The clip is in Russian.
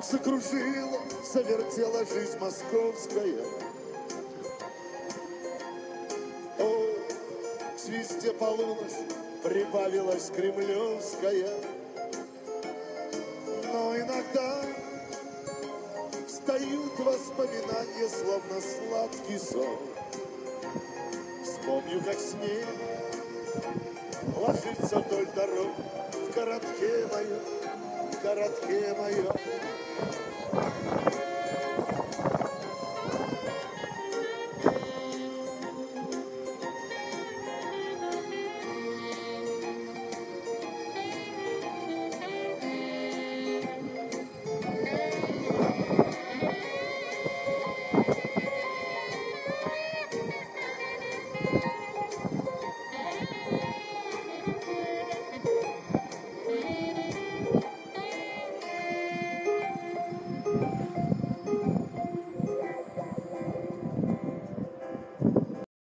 Закружила, завертела жизнь московская. О, к звезде полуночь прибавилась кремлевская. Но иногда встают воспоминания, словно сладкий сон. Вспомню, как снег ложится вдоль дорог в городке моем, городке моем.